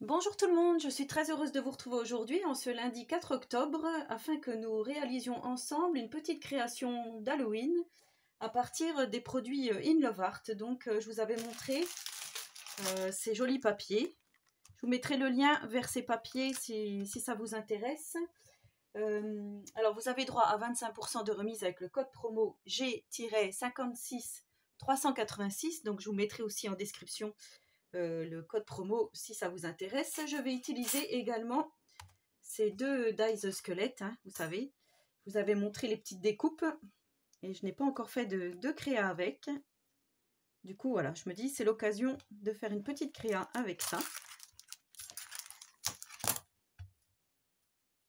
Bonjour tout le monde, je suis très heureuse de vous retrouver aujourd'hui en ce lundi 4 octobre afin que nous réalisions ensemble une petite création d'Halloween à partir des produits euh, In Love Art. Donc euh, je vous avais montré euh, ces jolis papiers. Je vous mettrai le lien vers ces papiers si, ça vous intéresse. alors vous avez droit à 25% de remise avec le code promo G-56 386. Donc je vous mettrai aussi en description euh, le code promo si ça vous intéresse. Je vais utiliser également ces deux dies squelettes, hein, vous savez. vous avez montré les petites découpes et je n'ai pas encore fait de, créa avec. Du coup, voilà, je me dis c'est l'occasion de faire une petite créa avec ça.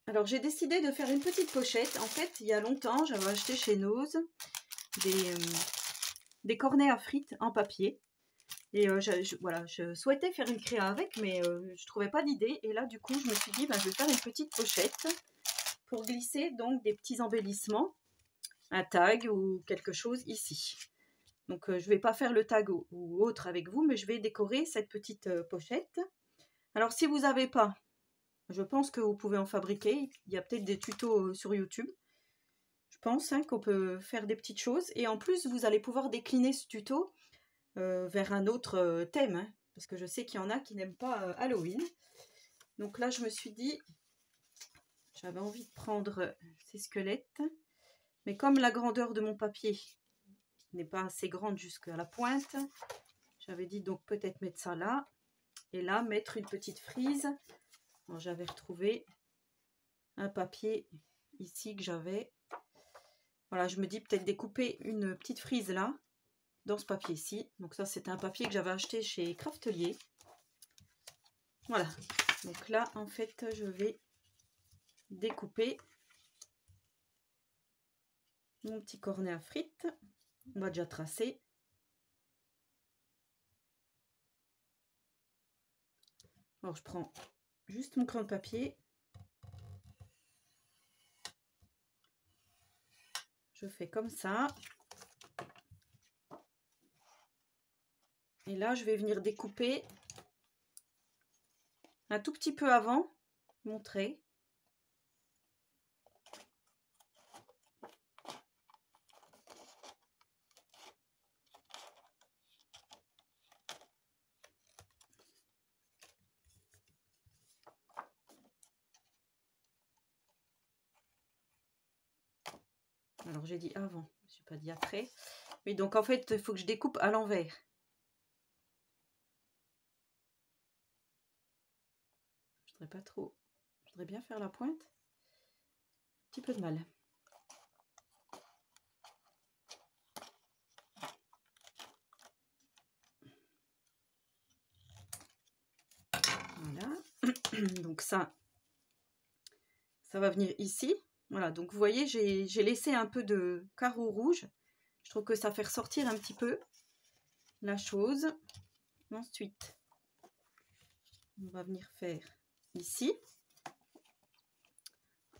Alors, j'ai décidé de faire une petite pochette. En fait, il y a longtemps, j'avais acheté chez Nose euh, des cornets à frites en papier. Et je, voilà, je souhaitais faire une créa avec, mais je euh, je trouvais pas d'idée. Et là, du coup, je me suis dit, bah, je vais faire une petite pochette pour glisser donc des petits embellissements, un tag ou quelque chose ici. Donc, euh, je ne vais pas faire le tag ou, autre avec vous, mais je vais décorer cette petite pochette. Alors, si vous n'avez pas, je pense que vous pouvez en fabriquer. Il y a peut-être des tutos sur YouTube. Je pense hein, qu'on peut faire des petites choses. Et en plus, vous allez pouvoir décliner ce tuto vers un autre euh, thème, hein, parce que je sais qu'il y en a qui n'aiment pas euh, Halloween. Donc là, je me suis dit, j'avais envie de prendre ces squelettes, mais comme la grandeur de mon papier n'est pas assez grande jusqu'à la pointe, j'avais dit donc peut-être mettre ça là, et là, mettre une petite frise. J'avais retrouvé un papier ici que j'avais. Voilà, je me dis peut-être découper une petite frise là, dans ce papier-ci. Donc ça, c'est un papier que j'avais acheté chez Craftelier. Voilà. Donc là, en fait, je vais découper mon petit cornet à frites. On va déjà tracer. Alors, je prends juste mon crayon de papier. Je fais comme ça. Et là, je vais venir découper un tout petit peu avant, montrer. Alors j'ai dit avant, je n'ai pas dit après. Mais donc en fait, il faut que je découpe à l'envers. Pas trop. Je voudrais bien faire la pointe. Un petit peu de mal. Voilà. Donc ça, ça va venir ici. Voilà, donc vous voyez, j'ai laissé un peu de carreau rouge. Je trouve que ça fait ressortir un petit peu la chose. Ensuite, on va venir faire ici.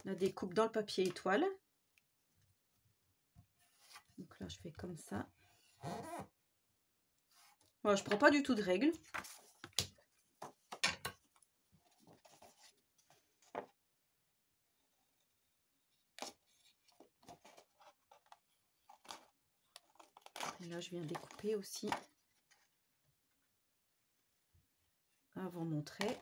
La découpe dans le papier étoile. Donc là, je fais comme ça. Voilà, je prends pas du tout de règles. Et là, je viens découper aussi avant mon trait.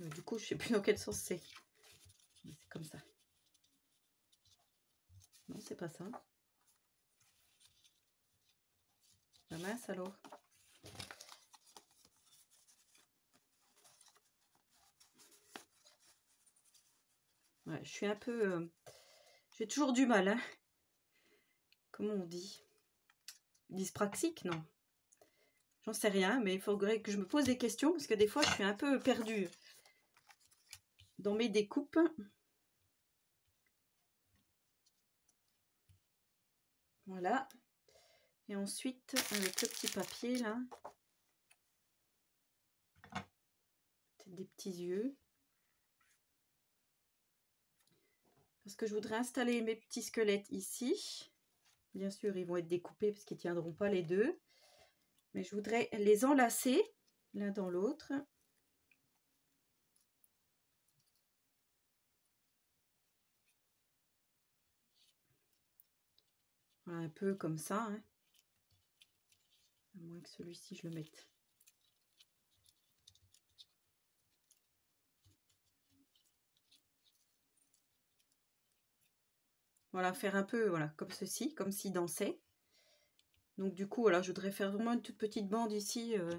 Du coup, je sais plus dans quel sens c'est. C'est comme ça. Non, c'est pas ça. La mince alors. Je suis un peu... Euh, j'ai toujours du mal, hein. Comment on dit? Dyspraxique, non? J'en sais rien, mais il faudrait que je me pose des questions, parce que des fois, je suis un peu perdue dans mes découpes. Voilà. Et ensuite, avec le petit papier là, des petits yeux. Parce que je voudrais installer mes petits squelettes ici. Bien sûr, ils vont être découpés parce qu'ils ne tiendront pas les deux. Mais je voudrais les enlacer l'un dans l'autre. Un peu comme ça. Hein. À moins que celui-ci, je le mette. Voilà, faire un peu voilà, comme ceci, comme s'il dansait. Donc du coup, voilà, je voudrais faire vraiment une toute petite bande ici, euh,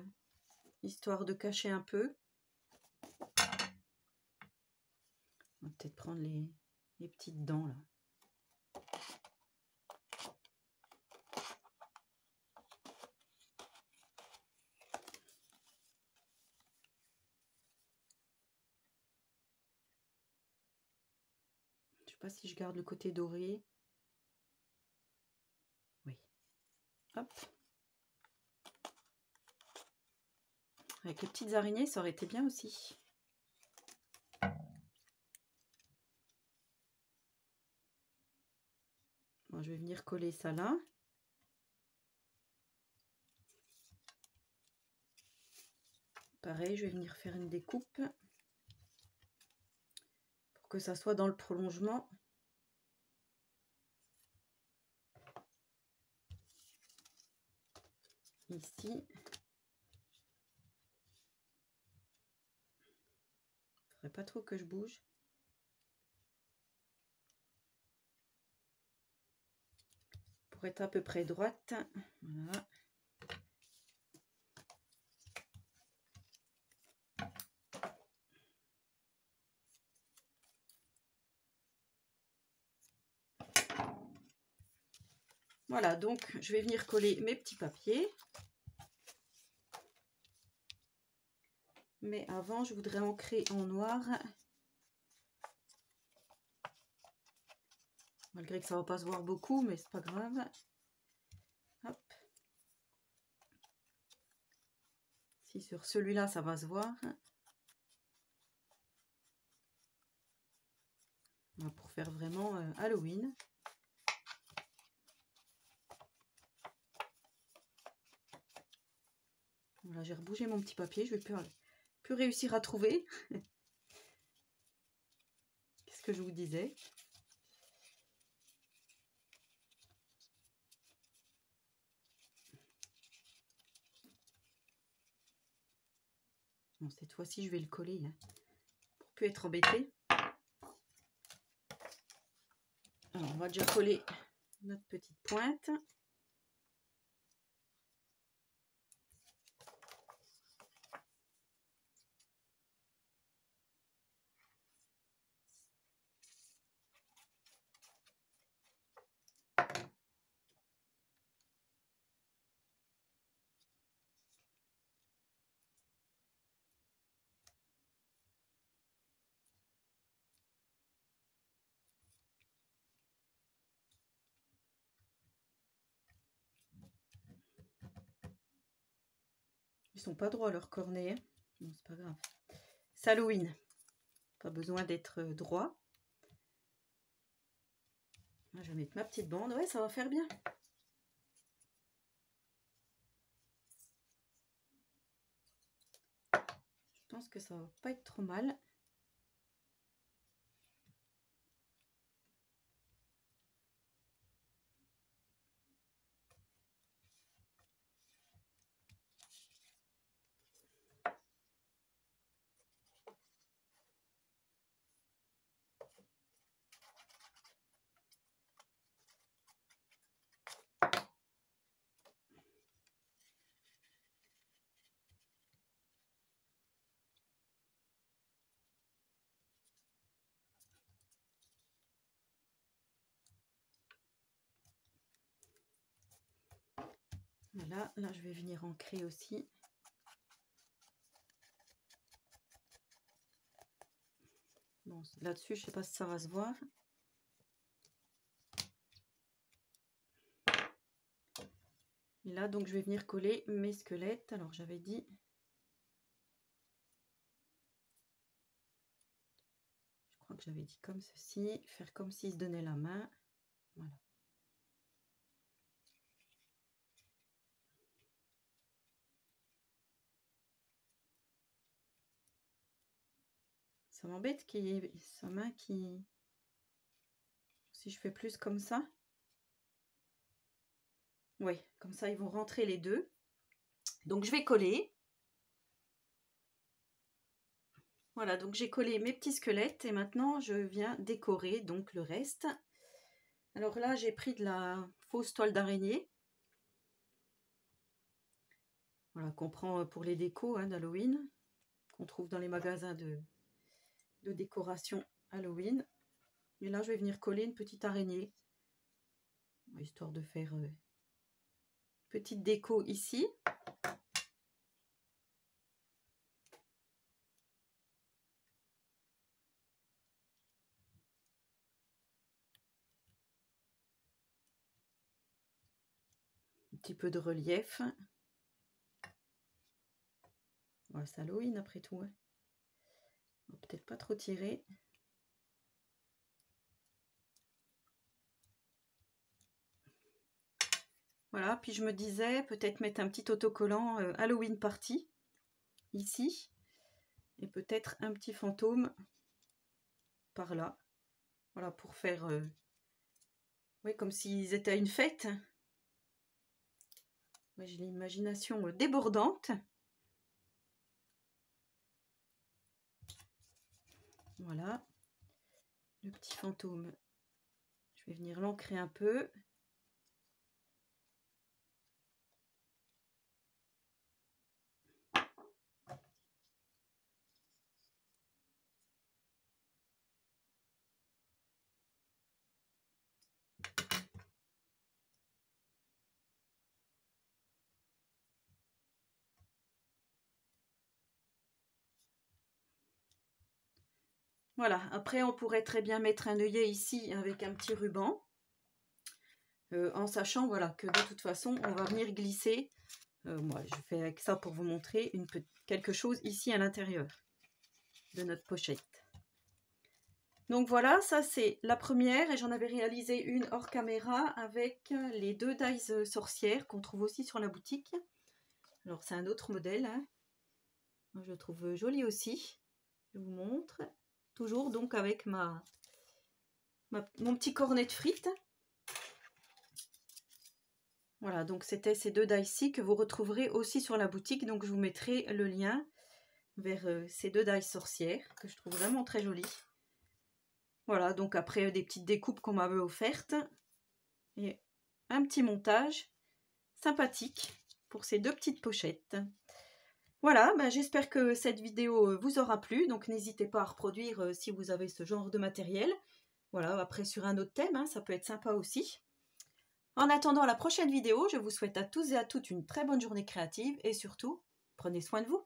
histoire de cacher un peu. On va peut-être prendre les, les petites dents là. Si je garde le côté doré. Oui. Hop. Avec les petites araignées, ça aurait été bien aussi. Bon, je vais venir coller ça là. Pareil, je vais venir faire une découpe que ça soit dans le prolongement ici. Faudrait pas trop que je bouge. Pour être à peu près droite. Voilà, donc je vais venir coller mes petits papiers. Mais avant, je voudrais ancrer en noir. Malgré que ça va pas se voir beaucoup, mais c'est pas grave. Hop. Si sur celui-là, ça va se voir. Pour faire vraiment euh, Halloween. Voilà, j'ai rebougé mon petit papier. Je vais plus réussir à trouver. Qu'est-ce que je vous disais? Bon, cette fois-ci, je vais le coller hein, pour plus être embêté. Alors, on va déjà coller notre petite pointe. Sont pas droits leurs cornets. Hein. c'est pas grave. Halloween. Pas besoin d'être euh, droit. je vais mettre ma petite bande. Ouais, ça va faire bien. Je pense que ça va pas être trop mal. Là je vais venir ancrer aussi. Bon, là-dessus, je ne sais pas si ça va se voir. Et là, donc, je vais venir coller mes squelettes. Alors, j'avais dit... Je crois que j'avais dit comme ceci. Faire comme s'ils se donnaient la main. Voilà. Ça m'embête qu'il y ait sa main qui... Si je fais plus comme ça. Oui, comme ça, ils vont rentrer les deux. Donc, je vais coller. Voilà, donc j'ai collé mes petits squelettes et maintenant je viens décorer donc le reste. Alors là, j'ai pris de la fausse toile d'araignée. Voilà, qu'on prend pour les décos hein, d'Halloween, qu'on trouve dans les magasins de, de décoration Halloween. Et là, je vais venir coller une petite araignée, histoire de faire euh, petite déco ici. Un petit peu de relief. C'est Halloween après tout. Hein. Peut-être pas trop tirer. Voilà, puis je me disais peut-être mettre un petit autocollant euh, Halloween Party ici et peut-être un petit fantôme par là. Voilà, pour faire euh, oui, comme s'ils étaient à une fête. J'ai l'imagination euh, débordante. Voilà. Le petit fantôme. Je vais venir l'ancrer un peu. Voilà, après on pourrait très bien mettre un œillet ici avec un petit ruban. Euh, en sachant voilà que de toute façon on va venir glisser. Euh, moi je fais avec ça pour vous montrer quelque chose ici à l'intérieur de notre pochette. Donc voilà, ça c'est la première et j'en avais réalisé une hors caméra avec les deux dies sorcières qu'on trouve aussi sur la boutique. Alors c'est un autre modèle. Hein. Je trouve joli aussi. Je vous montre. Toujours donc avec ma, mon petit cornet de frites. Voilà, donc c'était ces deux dice que vous retrouverez aussi sur la boutique. Donc je vous mettrai le lien vers euh, ces deux dice sorcières que je trouve vraiment très jolies. Voilà, donc après des petites découpes qu'on m'avait offertes. Et un petit montage sympathique pour ces deux petites pochettes. Voilà, ben, j'espère que cette vidéo euh, vous aura plu. Donc n'hésitez pas à reproduire euh, si vous avez ce genre de matériel. Voilà, après sur un autre thème, hein, ça peut être sympa aussi. En attendant la prochaine vidéo, je vous souhaite à tous et à toutes une très bonne journée créative et surtout, prenez soin de vous.